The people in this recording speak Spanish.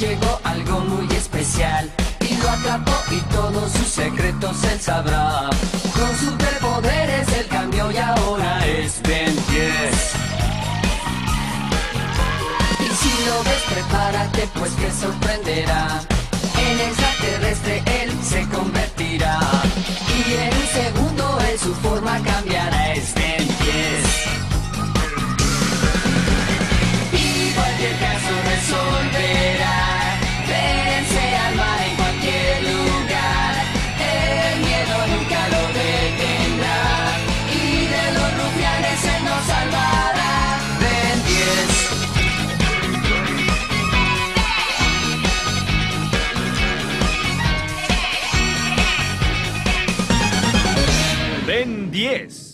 llegó algo muy especial y lo atrapó y todos sus secretos él sabrá. Con superpoderes él cambió y ahora es Ben 10. Y si lo ves, prepárate pues que sorprenderá. En extraterrestre él se convertirá. Y en un segundo él su forma cambiará. Es Ben Ben 10.